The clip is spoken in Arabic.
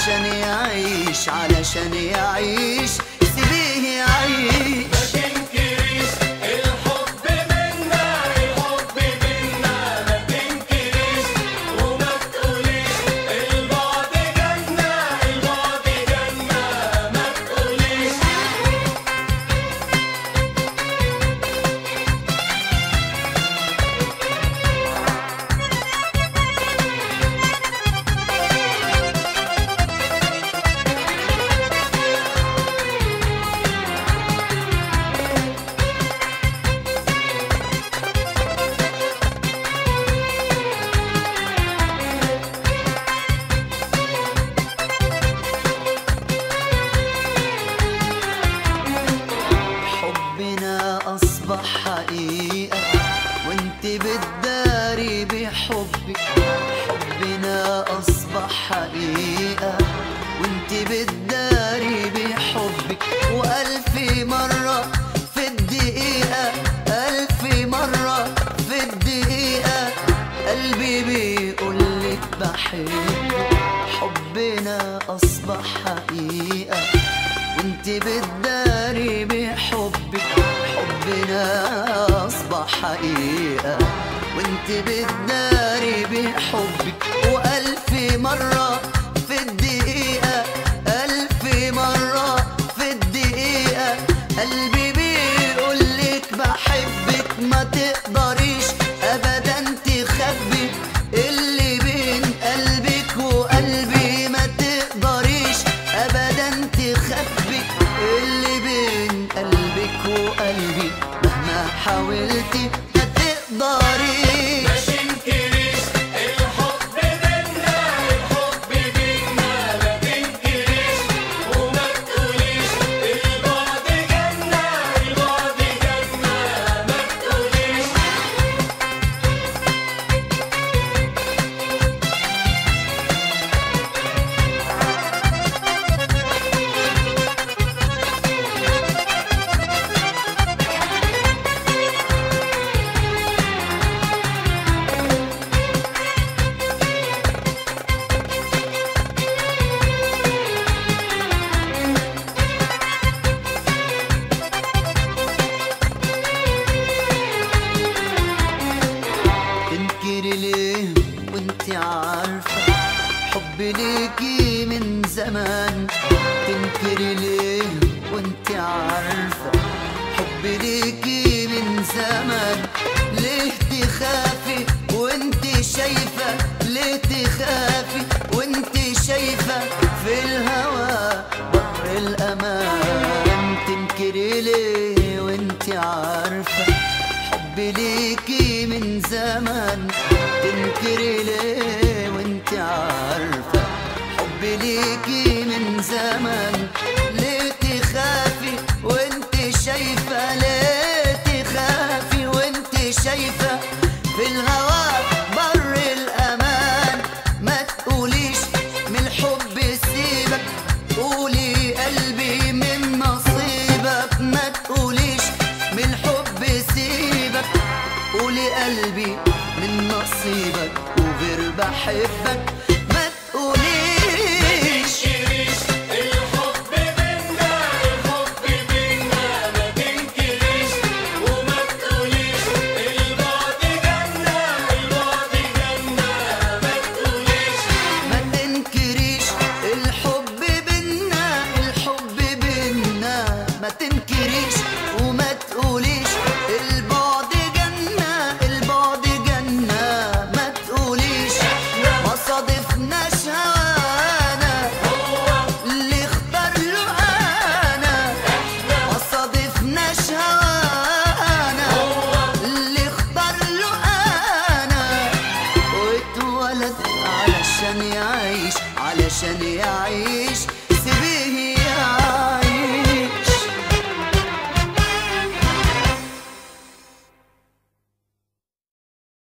علشان يعيش علشان يعيش. أصبح حقيقة وانت بتداري بحبك. وألف مرة في الدقيقة ألف مرة في الدقيقة. قلبي بيقولك بحبك. حبنا أصبح حقيقة. وانت بتداري بحبك. حبنا أصبح حقيقة. وانت بتداري بحبك. والف مرة في الدقيقة ألف مرة في الدقيقة. قلبي بيقولك بحبك ما تقدريش ابدا تخبي. اللي بين قلبك وقلبي ما تقدريش ابدا تخبي. اللي بين قلبك وقلبي مهما حاولتي حبي ليكي من زمان. تنكري ليه وانت عارفة. حبي ليكي من زمان. ليه تخافي وانت شايفة؟ ليه تخافي وانت شايفة في الهوى بحر الأمان؟ تنكري ليه وانت عارفة. حبي ليكي من زمان. تنكري ليه ليكي من زمان ليه تخافي وانت شايفة؟ ليه تخافي وانت شايفة؟ في الهوى بر الأمان. ما تقوليش من الحب سيبك. قولي قلبي من نصيبك. ما تقوليش من الحب سيبك. قولي قلبي من نصيبك. وغير بحبك. علشان يعيش علشان يعيش.